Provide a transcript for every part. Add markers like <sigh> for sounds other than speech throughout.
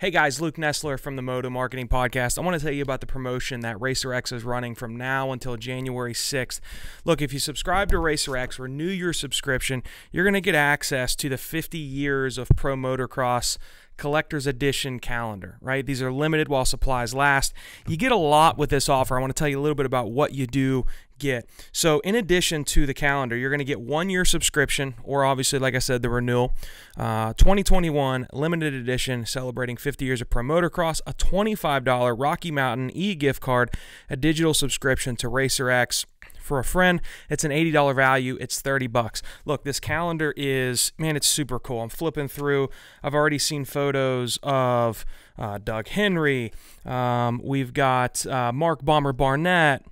Hey guys, Luke Nesler from the Moto Marketing Podcast. I want to tell you about the promotion that RacerX is running from now until January 6th. Look, if you subscribe to RacerX, renew your subscription, you're going to get access to the 50 years of pro motocross collector's edition calendar, right? These are limited while supplies last. You get a lot with this offer. I want to tell you a little bit about what you do get. So, in addition to the calendar, you're going to get one year subscription, or obviously, like I said, the renewal. Uh, 2021 limited edition celebrating 50 years of pro motocross, a $25 Rocky Mountain e gift card, a digital subscription to RacerX for a friend. It's an $80 value. It's 30 bucks. Look, this calendar is, man, it's super cool. I'm flipping through. I've already seen photos of uh, Doug Henry. Um, we've got uh, Mark Bomber Barnett.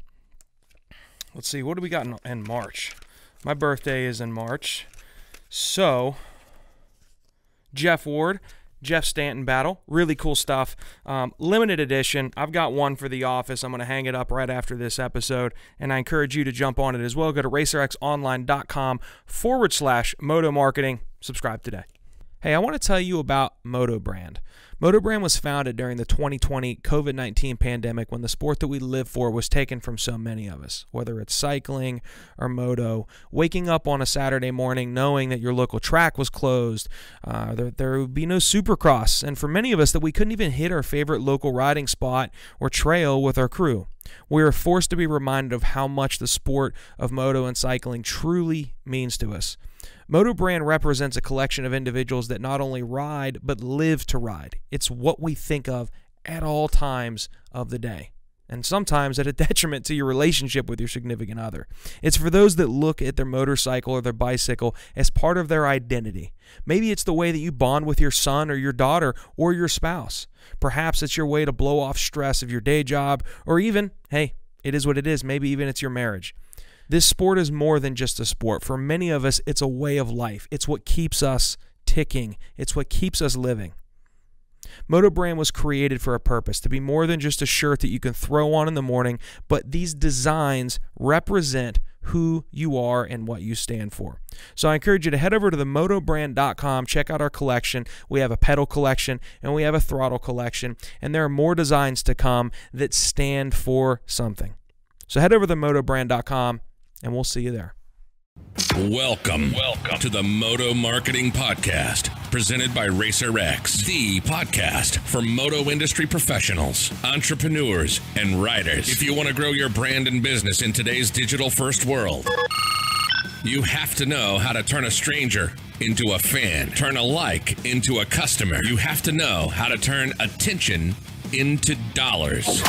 Let's see, what do we got in, in March? My birthday is in March. So, Jeff Ward, Jeff Stanton battle. Really cool stuff. Um, limited edition. I've got one for the office. I'm going to hang it up right after this episode, and I encourage you to jump on it as well. Go to racerxonline.com forward slash moto marketing. Subscribe today. Hey, I want to tell you about Moto Brand. Moto Brand was founded during the 2020 COVID 19 pandemic when the sport that we live for was taken from so many of us, whether it's cycling or moto. Waking up on a Saturday morning knowing that your local track was closed, uh, there, there would be no supercross, and for many of us, that we couldn't even hit our favorite local riding spot or trail with our crew. We are forced to be reminded of how much the sport of moto and cycling truly means to us. Moto Brand represents a collection of individuals that not only ride, but live to ride. It's what we think of at all times of the day, and sometimes at a <laughs> detriment to your relationship with your significant other. It's for those that look at their motorcycle or their bicycle as part of their identity. Maybe it's the way that you bond with your son or your daughter or your spouse. Perhaps it's your way to blow off stress of your day job, or even, hey, it is what it is. Maybe even it's your marriage. This sport is more than just a sport. For many of us, it's a way of life. It's what keeps us ticking, it's what keeps us living. Moto Brand was created for a purpose to be more than just a shirt that you can throw on in the morning, but these designs represent who you are and what you stand for. So I encourage you to head over to the motobrand.com, check out our collection. We have a pedal collection and we have a throttle collection, and there are more designs to come that stand for something. So head over to motobrand.com and we'll see you there. Welcome, welcome to the Moto Marketing Podcast, presented by RacerX, the podcast for moto industry professionals, entrepreneurs, and riders. If you want to grow your brand and business in today's digital first world, you have to know how to turn a stranger into a fan, turn a like into a customer. You have to know how to turn attention into dollars.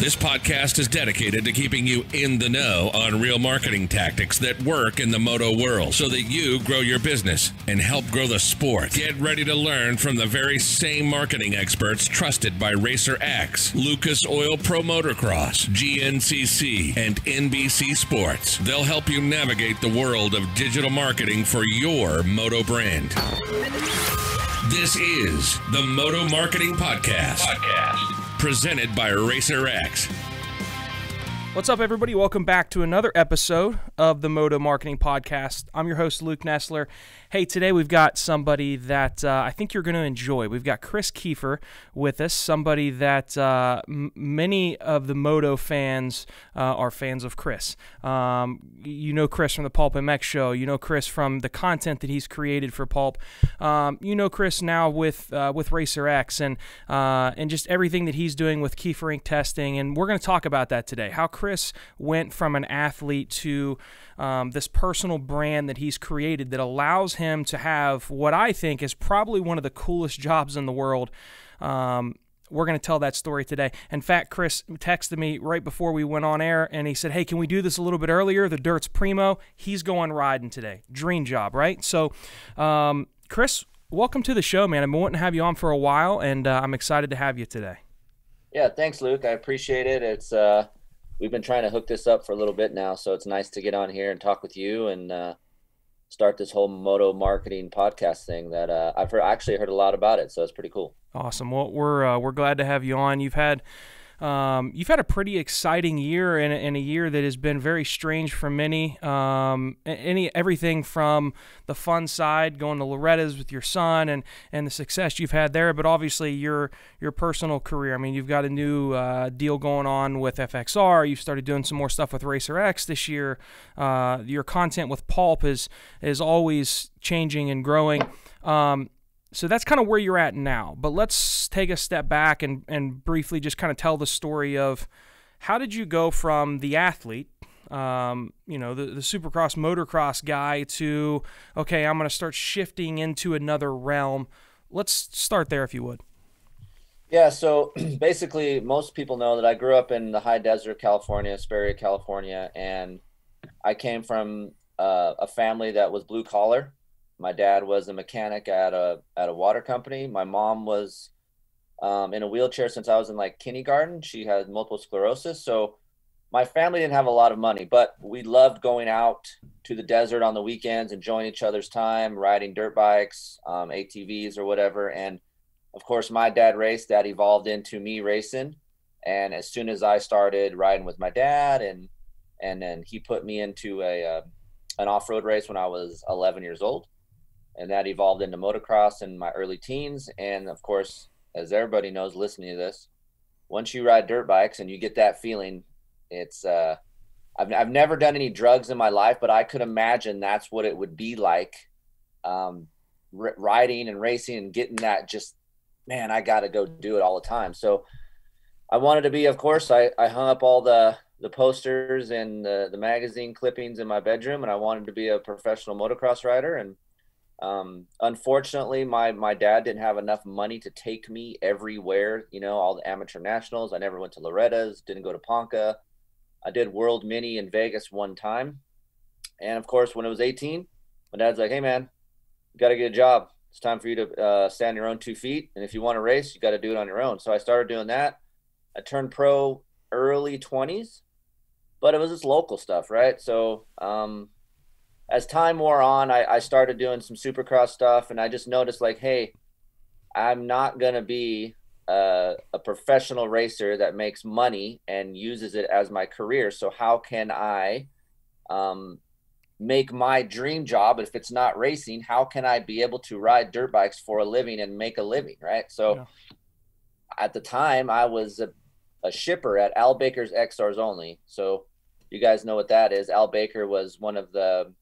This podcast is dedicated to keeping you in the know on real marketing tactics that work in the moto world so that you grow your business and help grow the sport. Get ready to learn from the very same marketing experts trusted by Racer X, Lucas Oil Pro Motocross, GNCC, and NBC Sports. They'll help you navigate the world of digital marketing for your moto brand. This is the Moto Marketing Podcast. Podcast presented by Racer X. What's up, everybody? Welcome back to another episode of the Moto Marketing Podcast. I'm your host, Luke Nesler. Hey, today we've got somebody that uh, I think you're going to enjoy. We've got Kris Keefer with us, somebody that uh, many of the Moto fans uh, are fans of Kris. Um, you know Kris from the Pulp MX show. You know Kris from the content that he's created for Pulp. Um, you know Kris now with uh, with Racer X and uh, and just everything that he's doing with Keefer Inc. testing. And we're going to talk about that today. How Kris went from an athlete to um, this personal brand that he's created that allows him to have what I think is probably one of the coolest jobs in the world. Um, we're going to tell that story today. In fact, Kris texted me right before we went on air and he said, Hey, can we do this a little bit earlier? The dirt's primo. He's going riding today. Dream job, right? So, um, Kris, welcome to the show, man. I've been wanting to have you on for a while and uh, I'm excited to have you today. Yeah, thanks, Luke. I appreciate it. It's, uh, we've been trying to hook this up for a little bit now, so it's nice to get on here and talk with you and uh, start this whole moto marketing podcast thing that uh, I've heard, actually heard a lot about it, so it's pretty cool. Awesome. Well, we're uh, we're glad to have you on. You've had Um, you've had a pretty exciting year and, and, a year that has been very strange for many. Um, any everything from the fun side, going to Loretta's with your son, and and the success you've had there, but obviously your your personal career. I mean, you've got a new uh, deal going on with FXR. You've started doing some more stuff with Racer X this year. Uh, your content with Pulp is is always changing and growing. Um, so that's kind of where you're at now. But let's take a step back and, and briefly just kind of tell the story of how did you go from the athlete, um, you know, the, the supercross, motocross guy to, okay, I'm going to start shifting into another realm. Let's start there if you would. Yeah, so <clears throat> basically, most people know that I grew up in the high desert, of California, Hesperia, California, and I came from uh, a family that was blue collar. My dad was a mechanic at a at a water company. My mom was um, in a wheelchair since I was in like kindergarten. She had multiple sclerosis, so my family didn't have a lot of money, but we loved going out to the desert on the weekends, enjoying each other's time, riding dirt bikes, um, ATVs, or whatever. And of course, my dad raced. That evolved into me racing. And as soon as I started riding with my dad, and and then he put me into a uh, an off road race when I was 11 years old and that evolved into motocross in my early teens. And of course, as everybody knows listening to this, once you ride dirt bikes and you get that feeling, it's uh, I've I've never done any drugs in my life, but I could imagine that's what it would be like, um, r- riding and racing and getting that just man, I got to go do it all the time. So I wanted to be, of course, I I hung up all the the posters and the, the magazine clippings in my bedroom, and I wanted to be a professional motocross rider and um, unfortunately, my my dad didn't have enough money to take me everywhere. You know, all the amateur nationals. I never went to Loretta's. Didn't go to Ponca. I did World Mini in Vegas one time, and of course, when I was 18, my dad's like, "Hey, man, you got to get a job. It's time for you to uh, stand your own two feet, and if you want to race, you got to do it on your own." So I started doing that. I turned pro early 20s, but it was just local stuff, right? So um, as time wore on, I, I started doing some supercross stuff, and I just noticed like, hey, I'm not gonna be a, a professional racer that makes money and uses it as my career. So how can I um, make my dream job if it's not racing? How can I be able to ride dirt bikes for a living and make a living? Right. So yeah. at the time, I was a, a shipper at Al Baker's XRs only. So you guys know what that is. Al Baker was one of the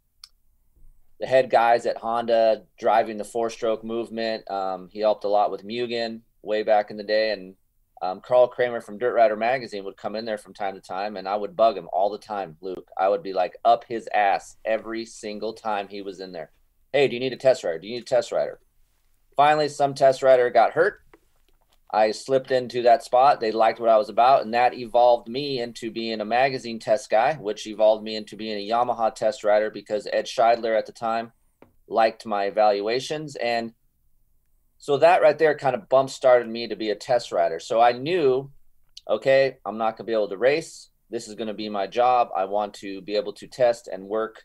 the head guys at Honda driving the four stroke movement. Um, he helped a lot with Mugen way back in the day. And um, Carl Kramer from Dirt Rider Magazine would come in there from time to time, and I would bug him all the time, Luke. I would be like up his ass every single time he was in there. Hey, do you need a test rider? Do you need a test rider? Finally, some test rider got hurt. I slipped into that spot. They liked what I was about, and that evolved me into being a magazine test guy, which evolved me into being a Yamaha test rider because Ed Scheidler at the time liked my evaluations. And so that right there kind of bump started me to be a test rider. So I knew, okay, I'm not going to be able to race. This is going to be my job. I want to be able to test and work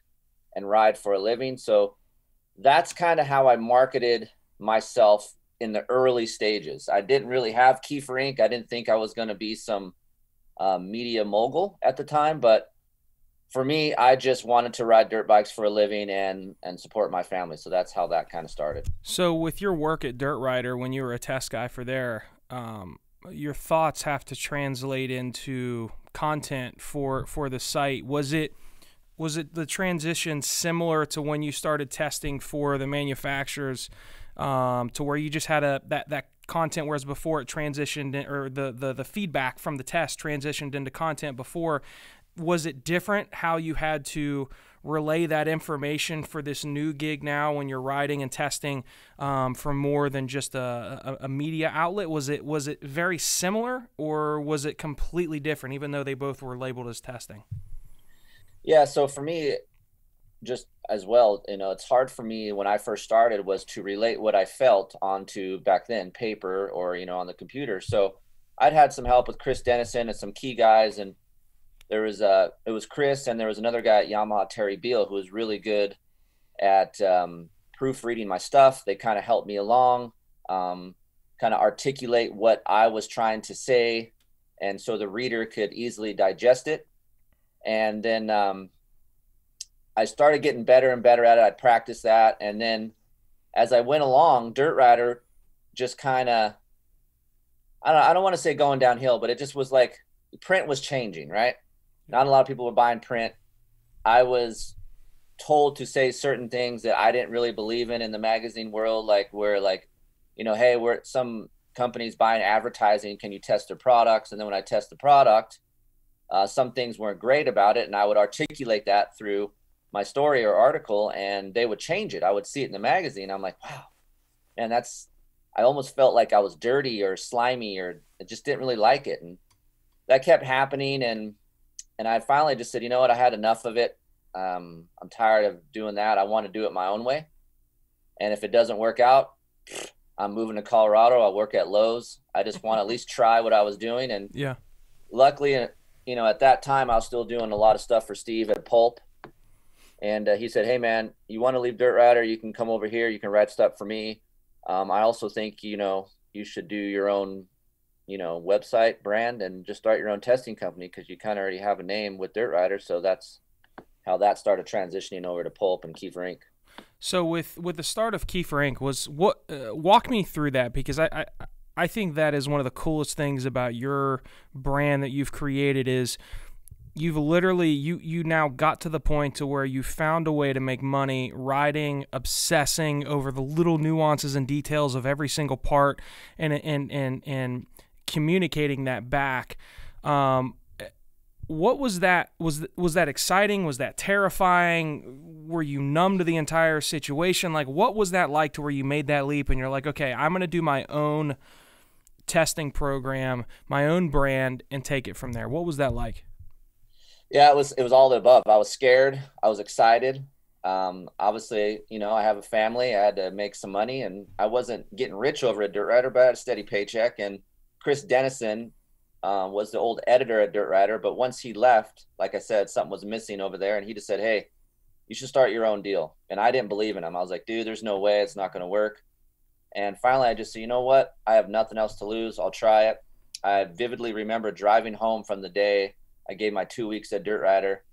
and ride for a living. So that's kind of how I marketed myself in the early stages. I didn't really have Keefer Inc. I didn't think I was going to be some uh, media mogul at the time, but for me, I just wanted to ride dirt bikes for a living and and support my family. So that's how that kind of started. So with your work at Dirt Rider, when you were a test guy for there, um, your thoughts have to translate into content for for the site. Was it was it the transition similar to when you started testing for the manufacturers? Um, to where you just had a that that content whereas before it transitioned or the, the the feedback from the test transitioned into content before was it different how you had to relay that information for this new gig now when you're writing and testing um, for more than just a, a, a, media outlet? Was it was it very similar or was it completely different even though they both were labeled as testing? Yeah so for me just as well you know it's hard for me when i first started was to relate what i felt onto back then paper or you know on the computer so i'd had some help with chris dennison and some key guys and there was uh it was chris and there was another guy at yamaha terry beal who was really good at um, proofreading my stuff they kind of helped me along um, kind of articulate what i was trying to say and so the reader could easily digest it. And then um, I started getting better and better at it. I practiced that, and then as I went along, Dirt Rider just kind of I don't I don't want to say going downhill, but it just was like print was changing, right? Not a lot of people were buying print. I was told to say certain things that I didn't really believe in in the magazine world, like where like, you know, hey, we're some companies buying advertising. Can you test their products? And then when I test the product, uh, some things weren't great about it, and I would articulate that through my story or article, and they would change it. I would see it in the magazine. I'm like, wow, and that's. I almost felt like I was dirty or slimy, or I just didn't really like it, and that kept happening. And and I finally just said, you know what, I had enough of it. Um, I'm tired of doing that. I want to do it my own way. And if it doesn't work out, I'm moving to Colorado. I'll work at Lowe's. I just want to at least try what I was doing. And yeah, luckily, you know, at that time, I was still doing a lot of stuff for Steve at Pulp. And uh, he said, Hey, man, you want to leave Dirt Rider? You can come over here. You can write stuff for me. Um, I also think, you know, you should do your own, you know, website brand and just start your own testing company because you kind of already have a name with Dirt Rider. So that's how that started transitioning over to Pulp and Keefer Inc. So with with the start of Keefer Inc. was what uh, walk me through that because I, I I think that is one of the coolest things about your brand that you've created is you've literally you you now got to the point to where you found a way to make money writing obsessing over the little nuances and details of every single part and and and and communicating that back. Um, what was that was was that exciting? Was that terrifying? Were you numb to the entire situation? Like what was that like to where you made that leap and you're like okay i'm going to do my own testing program my own brand and take it from there? What was that like yeah it was it was all the above i was scared i was excited um, obviously you know i have a family i had to make some money and i wasn't getting rich over at dirt rider but i had a steady paycheck and chris dennison um, was the old editor at Dirt Rider. But once he left, like I said, something was missing over there, and he just said, "Hey, you should start your own deal." And I didn't believe in him. I was like, "Dude, there's no way it's not going to work." And finally, I just said, "You know what? I have nothing else to lose. I'll try it." I vividly remember driving home from the day I gave my two weeks at Dirt Rider,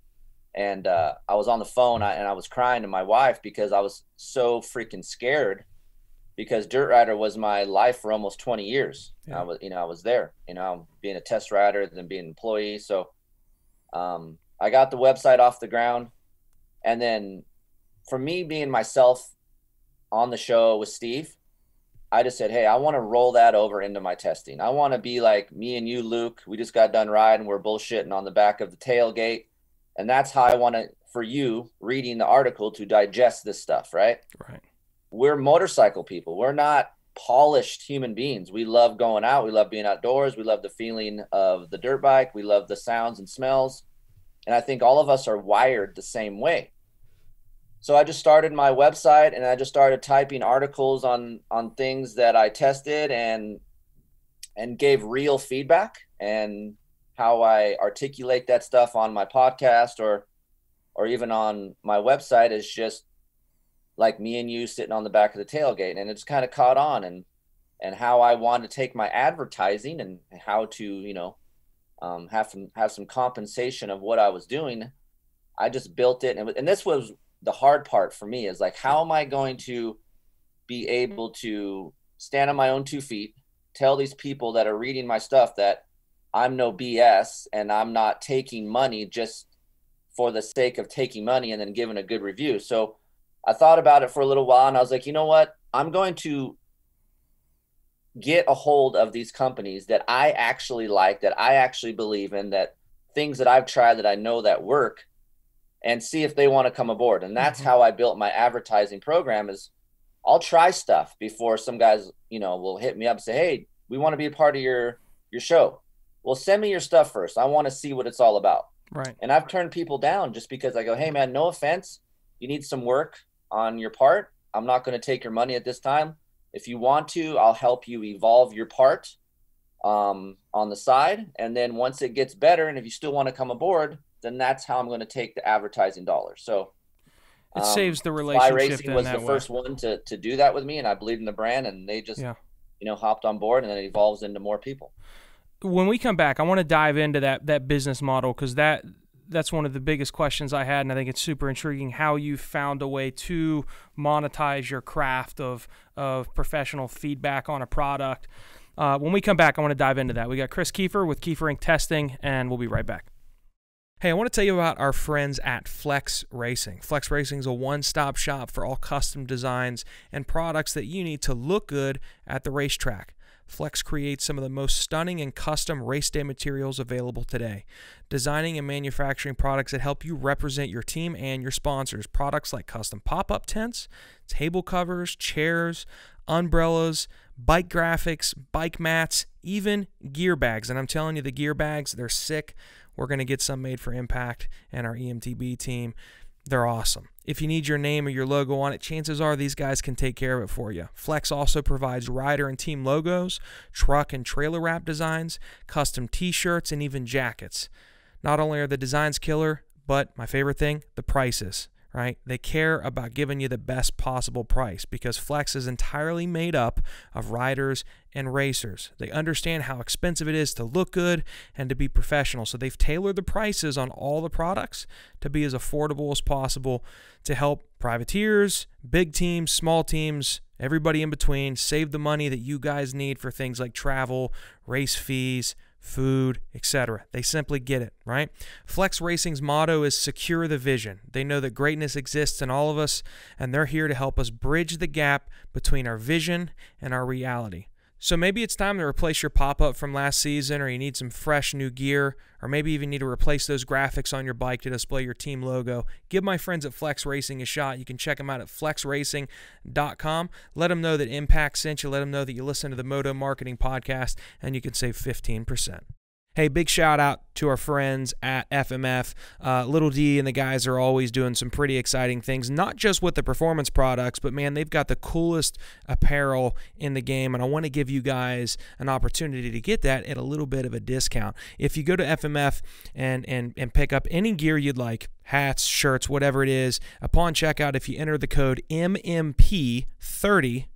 and uh, I was on the phone and I was crying to my wife because I was so freaking scared because Dirt Rider was my life for almost 20 years. Yeah. I was, you know, I was there, you know, being a test rider, then being an employee. So um, I got the website off the ground. And then for me being myself on the show with Steve, I just said, Hey, I want to roll that over into my testing. I want to be like me and you, Luke. We just got done riding. We're bullshitting on the back of the tailgate. And that's how I want to, for you reading the article to digest this stuff, right? Right we're motorcycle people. We're not polished human beings. We love going out. We love being outdoors. We love the feeling of the dirt bike. We love the sounds and smells. And I think all of us are wired the same way. So I just started my website and I just started typing articles on on things that I tested and and gave real feedback and how I articulate that stuff on my podcast or or even on my website is just like me and you sitting on the back of the tailgate and it's kind of caught on and and how I want to take my advertising and how to you know um, have some have some compensation of what I was doing. I just built it and, and this was the hard part for me is like how am I going to be able to stand on my own two feet, tell these people that are reading my stuff that I'm no BS and I'm not taking money just for the sake of taking money and then giving a good review. So I thought about it for a little while and I was like, you know what? I'm going to get a hold of these companies that I actually like, that I actually believe in, that things that I've tried that I know that work and see if they want to come aboard. And that's mm-hmm. how I built my advertising program is I'll try stuff before some guys, you know, will hit me up and say, "Hey, we want to be a part of your your show." Well, send me your stuff first. I want to see what it's all about. Right. And I've turned people down just because I go, "Hey man, no offense. You need some work on your part. I'm not going to take your money at this time. If you want to, I'll help you evolve your part um, on the side. And then once it gets better, and if you still want to come aboard, then that's how I'm going to take the advertising dollars. So it um, saves the relationship. Fly Racing was the way. first one to, to do that with me, and I believed in the brand, and they just, yeah. you know, hopped on board, and then it evolves into more people. when we come back, I want to dive into that that business model because that that's one of the biggest questions I had, and I think it's super intriguing how you found a way to monetize your craft of of professional feedback on a product. Uh, when we come back, I want to dive into that. We got Kris Keefer with Keefer Inc. Testing, and we'll be right back. Hey, I want to tell you about our friends at Flex Racing. Flex Racing is a one stop shop for all custom designs and products that you need to look good at the racetrack. Flex creates some of the most stunning and custom race day materials available today. Designing and manufacturing products that help you represent your team and your sponsors. Products like custom pop up tents, table covers, chairs, umbrellas, bike graphics, bike mats, even gear bags. And I'm telling you, the gear bags, they're sick. We're going to get some made for Impakt and our EMTB team. They're awesome. If you need your name or your logo on it, chances are these guys can take care of it for you. Flex also provides rider and team logos, truck and trailer wrap designs, custom t shirts, and even jackets. Not only are the designs killer, but my favorite thing, the prices right? They care about giving you the best possible price because Flex is entirely made up of riders and racers. They understand how expensive it is to look good and to be professional. So they've tailored the prices on all the products to be as affordable as possible to help privateers, big teams, small teams, everybody in between save the money that you guys need for things like travel, race fees, food, etc. They simply get it, right? Flex Racing's motto is secure the vision. They know that greatness exists in all of us, and they're here to help us bridge the gap between our vision and our reality. So maybe it's time to replace your pop up from last season, or you need some fresh new gear, or maybe even need to replace those graphics on your bike to display your team logo. Give my friends at Flex Racing a shot. You can check them out at flexracing.com. Let them know that Impakt sent you, let them know that you listen to the Moto Marketing Podcast, and you can save 15%. Hey, big shout out to our friends at FMF. Uh, Little D and the guys are always doing some pretty exciting things, not just with the performance products, but man, they've got the coolest apparel in the game. And I want to give you guys an opportunity to get that at a little bit of a discount. If you go to FMF and, and, and pick up any gear you'd like, hats, shirts, whatever it is, upon checkout, if you enter the code MMP30,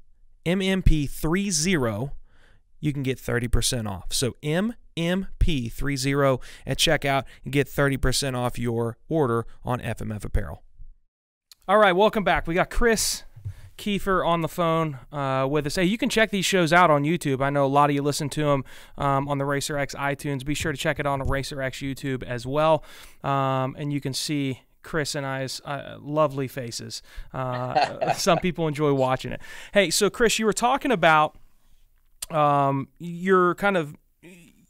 MMP30, you can get 30% off. So MMP30 at checkout and get 30% off your order on FMF Apparel. All right, welcome back. We got Kris Keefer on the phone uh, with us. Hey, you can check these shows out on YouTube. I know a lot of you listen to them um, on the Racer X iTunes. Be sure to check it on Racer X YouTube as well. Um, and you can see Kris and I's uh, lovely faces. Uh, <laughs> some people enjoy watching it. Hey, so Kris, you were talking about um, your kind of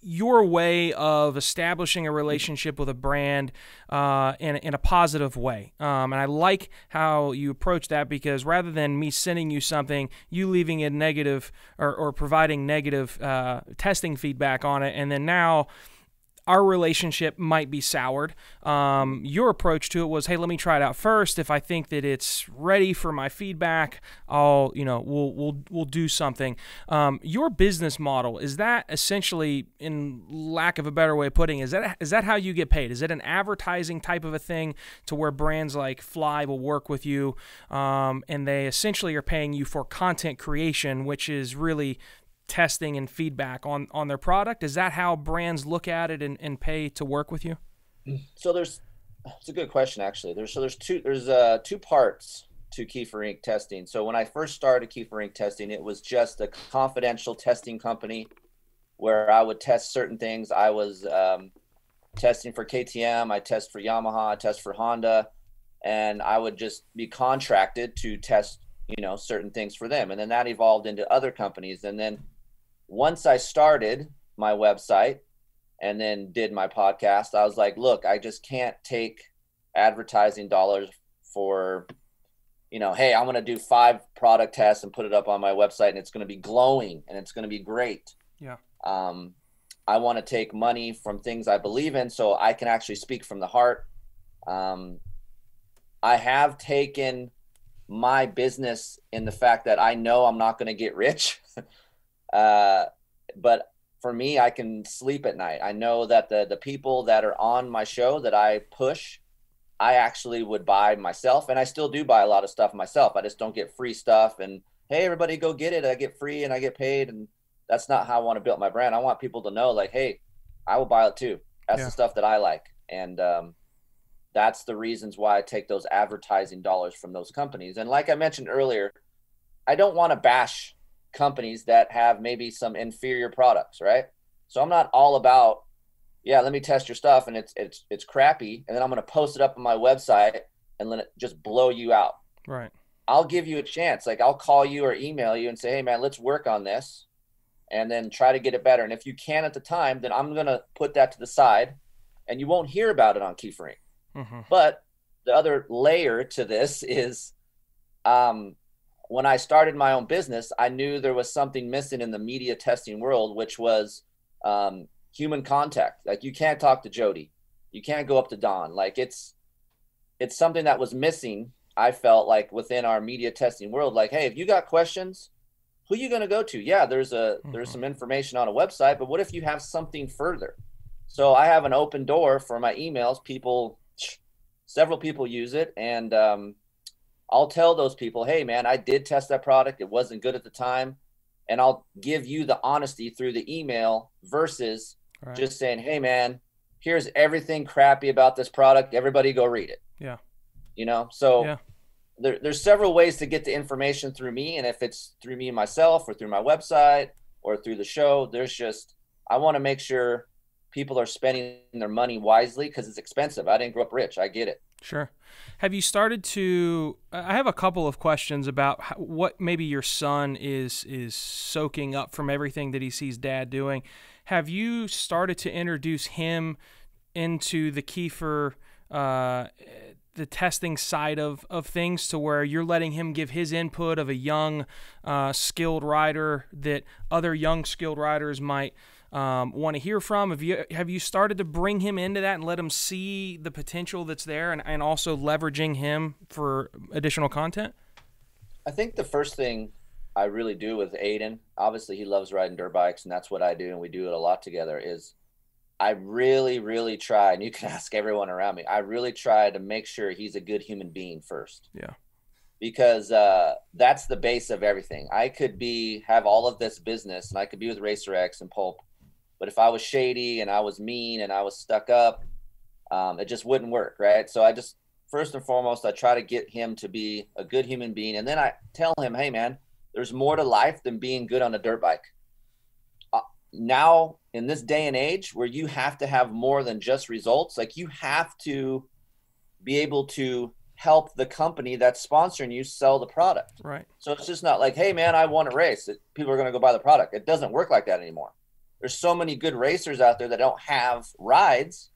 your way of establishing a relationship with a brand uh, in, in a positive way. Um, and I like how you approach that because rather than me sending you something, you leaving a negative or, or providing negative uh, testing feedback on it, and then now our relationship might be soured. Um, your approach to it was, hey, let me try it out first. If I think that it's ready for my feedback, I'll, you know, we'll we'll we'll do something. Um, your business model is that essentially, in lack of a better way of putting, is that is that how you get paid? Is it an advertising type of a thing to where brands like Fly will work with you, um, and they essentially are paying you for content creation, which is really testing and feedback on on their product? Is that how brands look at it and, and pay to work with you? So there's it's a good question actually. There's so there's two there's uh two parts to Keefer Inc. testing. So when I first started Keefer Inc. testing, it was just a confidential testing company where I would test certain things. I was um, testing for KTM, I test for Yamaha, I test for Honda, and I would just be contracted to test, you know, certain things for them. And then that evolved into other companies. And then once I started my website and then did my podcast, I was like, look, I just can't take advertising dollars for, you know, hey, I'm going to do five product tests and put it up on my website and it's going to be glowing and it's going to be great. Yeah. Um, I want to take money from things I believe in so I can actually speak from the heart. Um, I have taken my business in the fact that I know I'm not going to get rich. <laughs> Uh, but for me, I can sleep at night. I know that the the people that are on my show that I push, I actually would buy myself, and I still do buy a lot of stuff myself. I just don't get free stuff. And hey, everybody, go get it. I get free and I get paid. And that's not how I want to build my brand. I want people to know, like, hey, I will buy it too. That's Yeah. the stuff that I like, and um, that's the reasons why I take those advertising dollars from those companies. And like I mentioned earlier, I don't want to bash companies that have maybe some inferior products, right? So I'm not all about, yeah, let me test your stuff and it's it's it's crappy, and then I'm going to post it up on my website and let it just blow you out. Right. I'll give you a chance. Like I'll call you or email you and say, "Hey man, let's work on this." And then try to get it better. And if you can at the time, then I'm going to put that to the side and you won't hear about it on Keyframe. hmm But the other layer to this <laughs> is um, when I started my own business, I knew there was something missing in the media testing world, which was um, human contact. Like you can't talk to Jody, you can't go up to Don. Like it's it's something that was missing. I felt like within our media testing world, like, hey, if you got questions, who you going to go to? Yeah, there's a there's Mhm. some information on a website, but what if you have something further? So I have an open door for my emails. People, several people use it, and um, I'll tell those people, hey, man, I did test that product. It wasn't good at the time. And I'll give you the honesty through the email versus Right. just saying, hey, man, here's everything crappy about this product. Everybody go read it. Yeah. You know, so Yeah. there, there's several ways to get the information through me. And if it's through me myself or through my website or through the show, there's just, I want to make sure people are spending their money wisely because it's expensive. I didn't grow up rich. I get it. Sure. Have you started to? I have a couple of questions about how, what maybe your son is is soaking up from everything that he sees dad doing. Have you started to introduce him into the Keefer, uh, the testing side of, of things to where you're letting him give his input of a young, uh, skilled rider that other young skilled riders might um, want to hear from? Have you have you started to bring him into that and let him see the potential that's there, and, and also leveraging him for additional content? I think the first thing I really do with Aiden, obviously he loves riding dirt bikes, and that's what I do, and we do it a lot together. Is I really, really try, and you can <laughs> ask everyone around me. I really try to make sure he's a good human being first. Yeah. Because uh, that's the base of everything. I could be have all of this business, and I could be with Racer X and Pulp, but if I was shady and I was mean and I was stuck up, um, it just wouldn't work, right? So I just first and foremost, I try to get him to be a good human being, and then I tell him, "Hey, man, there's more to life than being good on a dirt bike." Uh, now, in this day and age, where you have to have more than just results, like you have to be able to help the company that's sponsoring you sell the product. Right. So it's just not like, "Hey, man, I want a race." People are going to go buy the product. It doesn't work like that anymore. There's so many good racers out there that don't have rides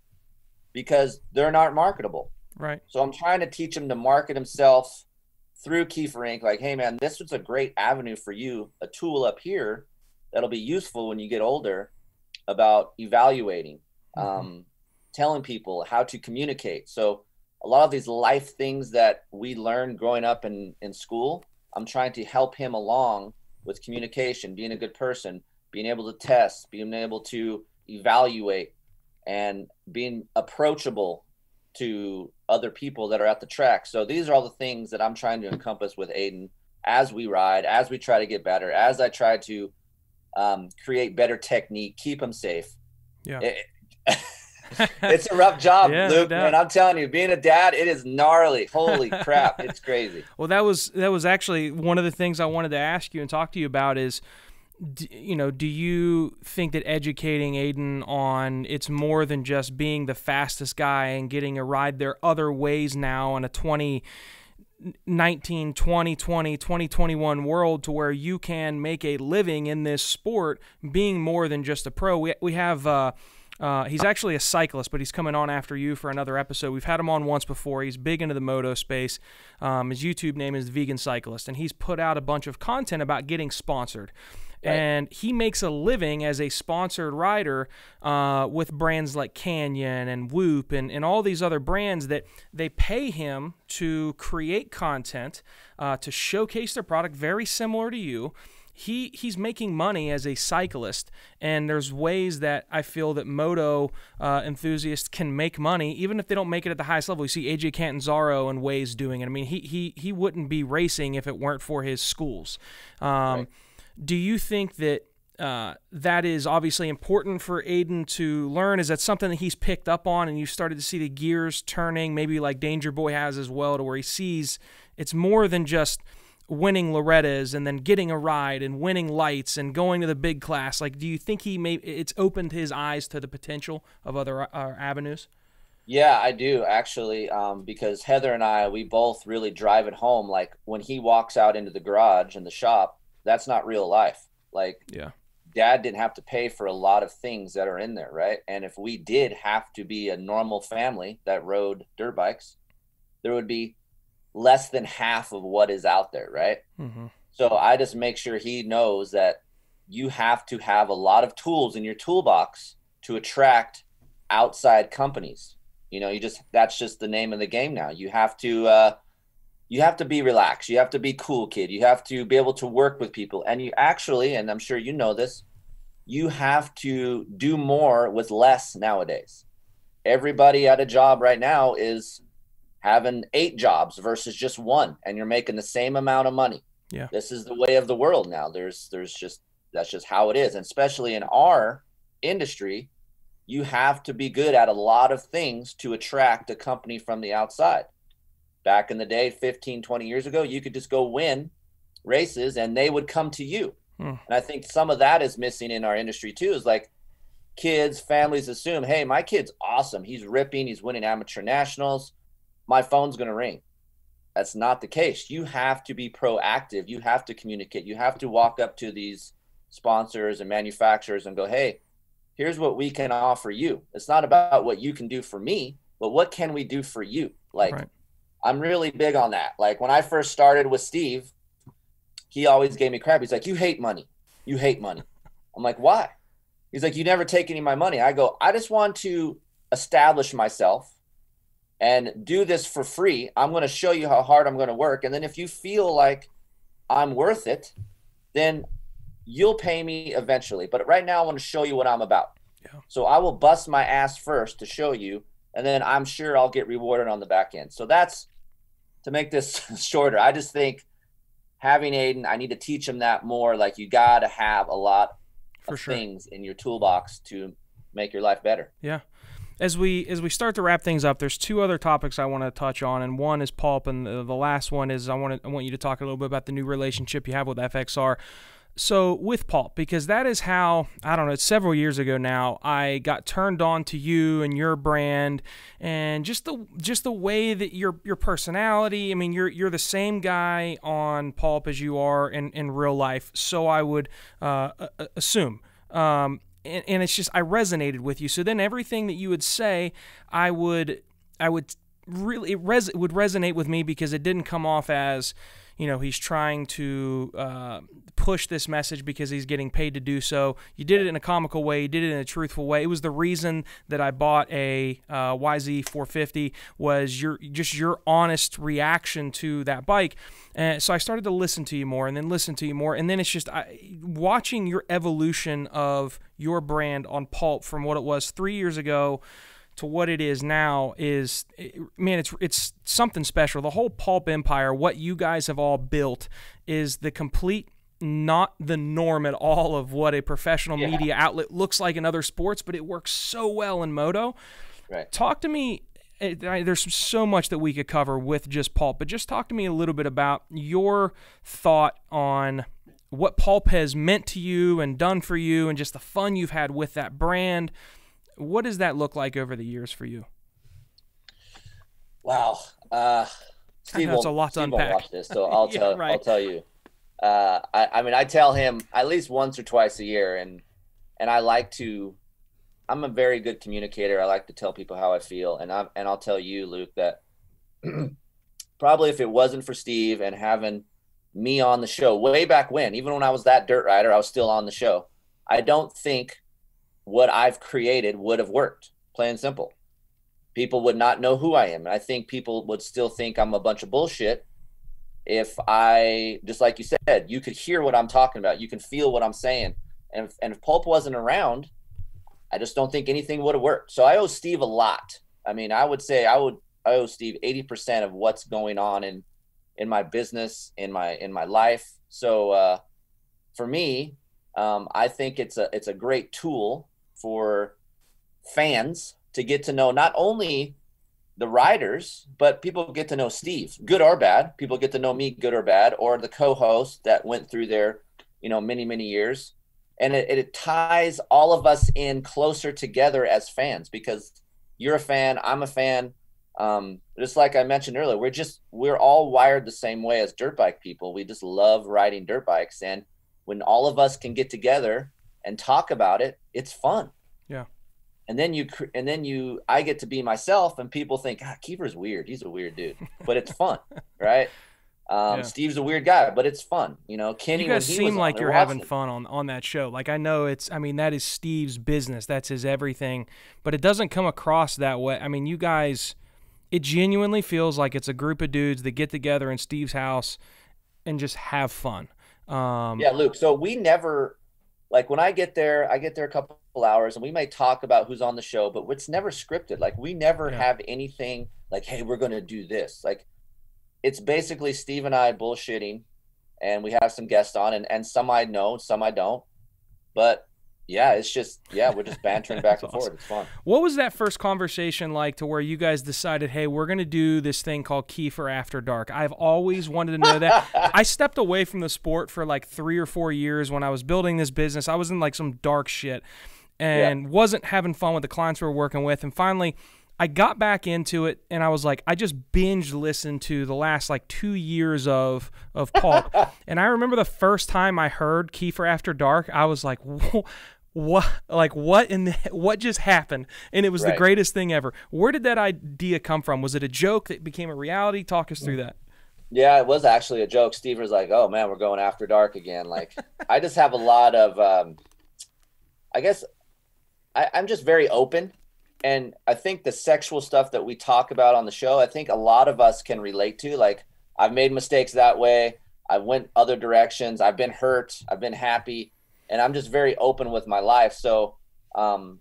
because they're not marketable. Right. So I'm trying to teach him to market himself through Keefer Inc. Like, hey man, this was a great avenue for you, a tool up here that'll be useful when you get older about evaluating, um, telling people how to communicate. So a lot of these life things that we learned growing up in, in school, I'm trying to help him along with communication, being a good person, being able to test, being able to evaluate, and being approachable to other people that are at the track. So these are all the things that I'm trying to encompass with Aiden as we ride, as we try to get better, as I try to um, create better technique, keep him safe. Yeah. It- <laughs> it's a rough job, Yeah, Luke. doubt. man, I'm telling you, being a dad, it is gnarly. Holy <laughs> crap, it's crazy. Well, that was that was actually one of the things I wanted to ask you and talk to you about is d- you know, do you think that educating Aiden on it's more than just being the fastest guy and getting a ride? There other ways now in a 20 19 20 20 2021 world to where you can make a living in this sport being more than just a pro we, we have uh, uh, he's actually a cyclist, but he's coming on after you for another episode. We've had him on once before. He's big into the moto space. Um, his YouTube name is Vegan Cyclist, and he's put out a bunch of content about getting sponsored. And he makes a living as a sponsored rider uh, with brands like Canyon and Whoop and, and all these other brands that they pay him to create content uh, to showcase their product, very similar to you. He he's making money as a cyclist and there's ways that i feel that moto uh, enthusiasts can make money even if they don't make it at the highest level. You see aj Catanzaro and ways doing it. I mean he he, he wouldn't be racing if it weren't for his schools. Um, do you think that uh, that is obviously important for Aiden to learn? Is that something that he's picked up on and you started to see the gears turning, maybe like Danger Boy has as well, to where he sees it's more than just winning Loretta's and then getting a ride and winning lights and going to the big class? Like, do you think he may it's opened his eyes to the potential of other uh, avenues? Yeah, I do actually, um, because Heather and I, we both really drive it home. Like when he walks out into the garage in the shop, that's not real life. Like, yeah, dad didn't have to pay for a lot of things that are in there, right? And if we did have to be a normal family that rode dirt bikes, there would be less than half of what is out there, right? Mm-hmm. So I just make sure he knows that you have to have a lot of tools in your toolbox to attract outside companies. You know, you just that's just the name of the game now. You have to uh you have to be relaxed. You have to be cool, kid. You have to be able to work with people. And you actually, and I'm sure you know this, you have to do more with less nowadays. Everybody at a job right now is having eight jobs versus just one, and you're making the same amount of money. Yeah. This is the way of the world now. There's there's just that's just how it is. And especially in our industry, you have to be good at a lot of things to attract a company from the outside back in the day 15 20 years ago you could just go win races and they would come to you. Hmm. and i think some of that is missing in our industry too is like kids families assume hey my kid's awesome. He's ripping he's winning amateur nationals. My phone's going to ring. That's not the case. You have to be proactive. You have to communicate. You have to walk up to these sponsors and manufacturers and go hey here's what we can offer you. It's not about what you can do for me but what can we do for you? Like Right. I'm really big on that. Like when I first started with Steve, he always gave me crap. He's like, "You hate money. You hate money." I'm like, "Why?" He's like, "You never take any of my money." I go, "I just want to establish myself and do this for free. I'm going to show you how hard I'm going to work, and then if you feel like I'm worth it, then you'll pay me eventually. But right now, I want to show you what I'm about. Yeah. So I will bust my ass first to show you, and then I'm sure I'll get rewarded on the back end. So that's to make this <laughs> shorter. I just think having Aiden, I need to teach him that more. Like you got to have a lot For of sure. things in your toolbox to make your life better. Yeah. As we as we start to wrap things up, there's two other topics I want to touch on, and one is pulp, and the, the last one is I want to I want you to talk a little bit about the new relationship you have with FXR. So with pulp, because that is how I don't know. Several years ago now. I got turned on to you and your brand, and just the just the way that your your personality. I mean, you're you're the same guy on pulp as you are in in real life. So I would uh, assume. Um, and, and it's just I resonated with you. So then everything that you would say, I would I would really it, res- would resonate with me because it didn't come off as you know he's trying to uh, push this message because he's getting paid to do so. You did it in a comical way. You did it in a truthful way. It was the reason that I bought a uh, YZ450 was your just your honest reaction to that bike. And so I started to listen to you more, and then listen to you more, and then it's just I, watching your evolution of your brand on Pulp from what it was three years ago to what it is now is man it's it's something special the whole pulp empire what you guys have all built is the complete not the norm at all of what a professional Yeah. media outlet looks like in other sports but it works so well in moto Right. talk to me eh, there's so much that we could cover with just pulp but just talk to me a little bit about your thought on what pulp has meant to you and done for you and just the fun you've had with that brand what does that look like over the years for you Wow. Uh, Steve won't- a lot to Steve unpack. watch this, so I'll <laughs> Yeah, tell. right. I'll tell you. Uh, I, I mean, I tell him at least once or twice a year, and and I like to. I'm a very good communicator. I like to tell people how I feel, and I'm and I'll tell you, Luke, that <clears throat> probably if it wasn't for Steve and having me on the show way back when, even when I was that dirt rider, I was still on the show. I don't think what I've created would have worked. Plain and simple people would not know who I am. I think people would still think I'm a bunch of bullshit if I, just like you said, you could hear what I'm talking about. You can feel what I'm saying. And if, and if Pulp wasn't around, I just don't think anything would have worked. So I owe Steve a lot. I mean, I would say I would I owe Steve 80% of what's going on in in my business, in my in my life. So uh for me, Um, I think it's a it's a great tool for fans to get to know not only the riders, but people get to know Steve, good or bad. People get to know me, good or bad, or the co-host that went through there, you know, many many years, and it, it ties all of us in closer together as fans because you're a fan, I'm a fan. Um, just like I mentioned earlier, we're just we're all wired the same way as dirt bike people. We just love riding dirt bikes, and when all of us can get together and talk about it, it's fun. Yeah. And then you and then you I get to be myself, and people think, ah, Keefer's weird. He's a weird dude, but it's fun, <laughs> right? Um, yeah. Steve's a weird guy, but it's fun. You know, Kenny. You guys seem like you're having fun on on that show. Like I know it's. I mean, that is Steve's business. That's his everything. But it doesn't come across that way. I mean, you guys. It genuinely feels like it's a group of dudes that get together in Steve's house and just have fun. Um, yeah, Luke. So we never, like, when I get there, I get there a couple hours, and we may talk about who's on the show, but it's never scripted. Like, we never yeah. have anything like, "Hey, we're going to do this." Like, it's basically Steve and I bullshitting, and we have some guests on, and and some I know, some I don't, but yeah, it's just yeah, we're just bantering <laughs> back and awesome. forth. It's fun. What was that first conversation like to where you guys decided, hey, we're gonna do this thing called Keefer After Dark? I've always wanted to know that. <laughs> I stepped away from the sport for like three or four years when I was building this business. I was in like some dark shit and yeah. wasn't having fun with the clients we were working with. And finally, I got back into it and I was like, I just binge listened to the last like two years of of Pulp. <laughs> and I remember the first time I heard Keefer After Dark, I was like, what like what in the, <laughs> what just happened? And it was right. the greatest thing ever. Where did that idea come from? Was it a joke that became a reality? Talk us through that. Yeah it was actually a joke. Steve was like oh man we're going after dark again. Like i just have a lot of um i guess I, i'm just very open. And i think the sexual stuff that we talk about on the show i think a lot of us can relate to. Like i've made mistakes that way. I went other directions. I've been hurt. I've been happy and I'm just very open with my life. So, um,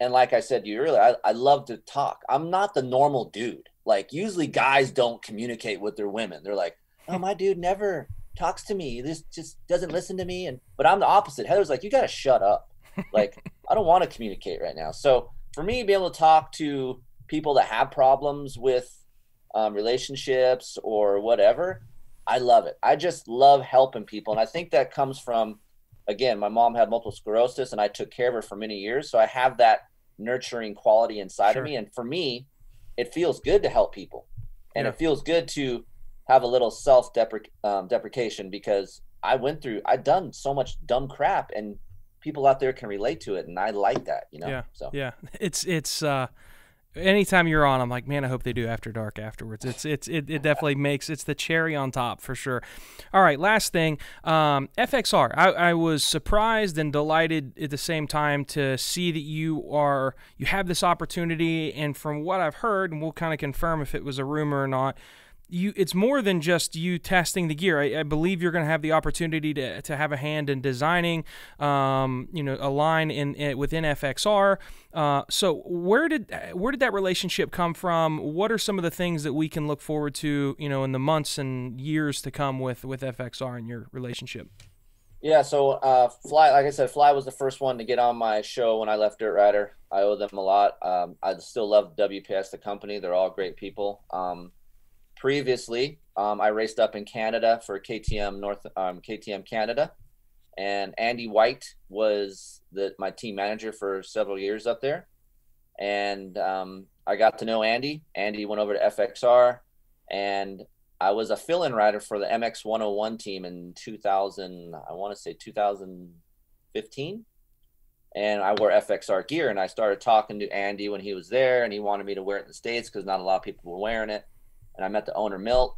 and like I said to you earlier, I, I love to talk. I'm not the normal dude. Like usually guys don't communicate with their women. They're like, oh, my dude never talks to me. This just doesn't listen to me. And but I'm the opposite. Heather's like, you gotta shut up. Like <laughs> I don't want to communicate right now. So for me, to be able to talk to people that have problems with um, relationships or whatever, I love it. I just love helping people, and I think that comes from again, my mom had multiple sclerosis and I took care of her for many years. So I have that nurturing quality inside sure. of me. And for me, it feels good to help people. And yeah. it feels good to have a little self um, deprecation because I went through, I've done so much dumb crap and people out there can relate to it. And I like that, you know? Yeah. So, yeah. <laughs> It's, it's, uh, anytime you're on, I'm like, man, I hope they do After Dark afterwards. It's it's it, it definitely makes it's the cherry on top for sure. All right, last thing, um, FXR. I, I was surprised and delighted at the same time to see that you are you have this opportunity, and from what I've heard, and we'll kind of confirm if it was a rumor or not you it's more than just you testing the gear. I, I believe you're going to have the opportunity to, to have a hand in designing, um, you know, a line in, in within FXR. Uh, so where did where did that relationship come from? What are some of the things that we can look forward to, you know, in the months and years to come with with FXR and your relationship? Yeah, so uh, Fly, like I said, Fly was the first one to get on my show when I left Dirt Rider. I owe them a lot. Um, I still love WPS, the company. They're all great people. Um, previously, um, I raced up in Canada for KTM North um, KTM Canada, and Andy White was the my team manager for several years up there, and um, I got to know Andy. Andy went over to FXR, and I was a fill-in rider for the MX 101 team in 2000. I want to say 2015 and I wore FXR gear. And I started talking to Andy when he was there, and he wanted me to wear it in the States because not a lot of people were wearing it and I met the owner Milt.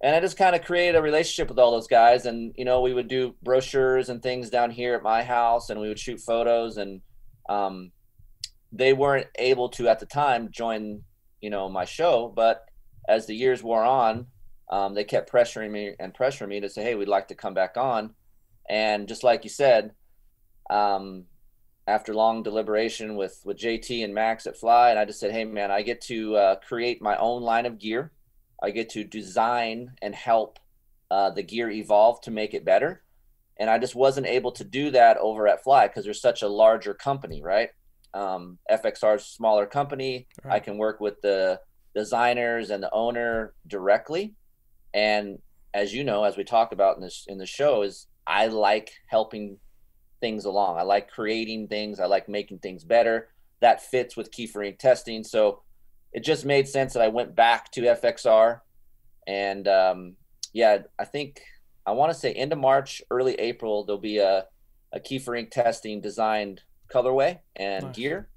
And I just kind of created a relationship with all those guys. And, you know, we would do brochures and things down here at my house and we would shoot photos. And um, they weren't able to, at the time, join, you know, my show. But as the years wore on, um, they kept pressuring me and pressuring me to say, hey, we'd like to come back on. And just like you said, um, after long deliberation with, with JT and Max at Fly, and I just said, hey, man, I get to uh, create my own line of gear I get to design and help uh, the gear evolve to make it better. and I just wasn't able to do that over at Fly because there's such a larger company, right? Um, FXR's smaller company. Right. I can work with the designers and the owner directly, and as you know, as we talk about in this in the show, is I like helping things along. I like creating things. I like making things better. That fits with Inc. testing. So it just made sense that I went back to FXR, and um, yeah, I think I want to say end of March, early April, there'll be a, a Keefer Inc. testing designed colorway and nice. gear.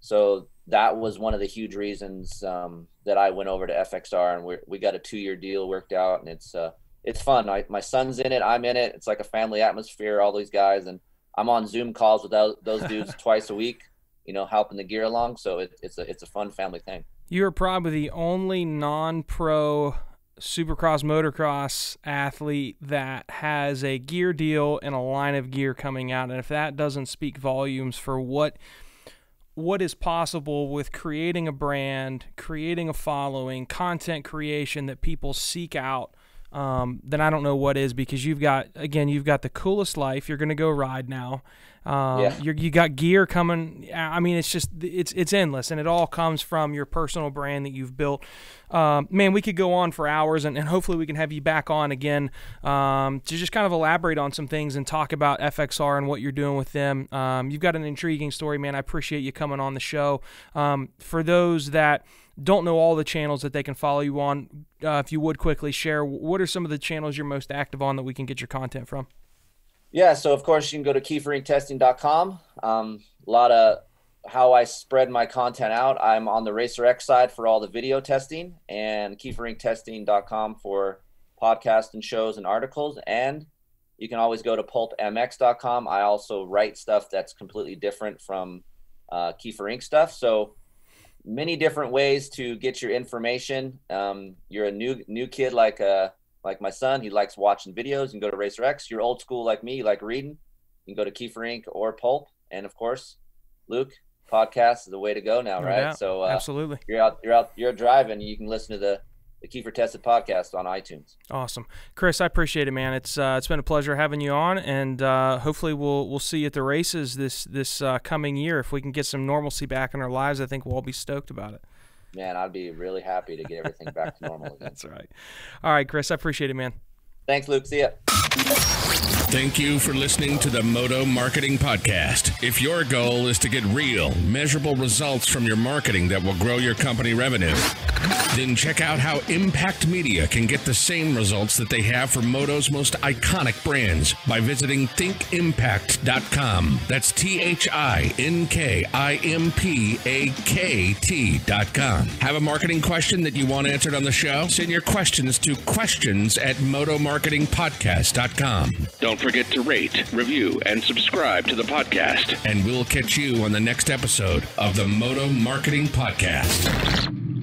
So that was one of the huge reasons um, that I went over to FXR and we we got a two year deal worked out and it's uh it's fun. I, my son's in it, I'm in it. It's like a family atmosphere. All these guys and I'm on Zoom calls with those, those dudes <laughs> twice a week. You know, helping the gear along. So it, it's a it's a fun family thing. You're probably the only non pro supercross motocross athlete that has a gear deal and a line of gear coming out and if that doesn't speak volumes for what what is possible with creating a brand creating a following content creation that people seek out um, then I don't know what is because you've got again you've got the coolest life. You're going to go ride now. Um, yeah. you got gear coming. I mean, it's just it's it's endless, and it all comes from your personal brand that you've built. Um, man, we could go on for hours, and, and hopefully we can have you back on again um, to just kind of elaborate on some things and talk about FXR and what you're doing with them. Um, you've got an intriguing story, man. I appreciate you coming on the show. Um, for those that don't know all the channels that they can follow you on, uh, if you would quickly share what are some of the channels you're most active on that we can get your content from? Yeah, so of course you can go to keeferinctesting.com. Um, a lot of how I spread my content out. I'm on the Racer X side for all the video testing and keeferinctesting.com for podcasts and shows and articles. And you can always go to pulpmx.com. I also write stuff that's completely different from uh, Keefer Inc. stuff. So many different ways to get your information. Um, you're a new new kid like uh like my son. He likes watching videos. and go to Racer X. You're old school like me. You like reading. You can go to Keefer Inc. or Pulp. And of course, Luke, podcast is the way to go now, no right? Doubt. So uh, absolutely, you're out, you're out, you're driving. You can listen to the the Keefer Tested podcast on iTunes. Awesome, Kris. I appreciate it, man. It's uh, it's been a pleasure having you on, and uh, hopefully we'll we'll see you at the races this this uh, coming year. If we can get some normalcy back in our lives, I think we'll all be stoked about it. Man, I'd be really happy to get everything back to normal <laughs> again. That's right. All right, Kris. I appreciate it, man. Thanks, Luke. See ya. Thank you for listening to the Moto Marketing Podcast. If your goal is to get real, measurable results from your marketing that will grow your company revenue, then check out how Impakt Media can get the same results that they have for Moto's most iconic brands by visiting thinkimpakt.com. That's T H I N K I M P A K T.com. Have a marketing question that you want answered on the show? Send your questions to questions at motomarketingpodcast.com. Don't forget to rate, review, and subscribe to the podcast. And we'll catch you on the next episode of the Moto Marketing Podcast.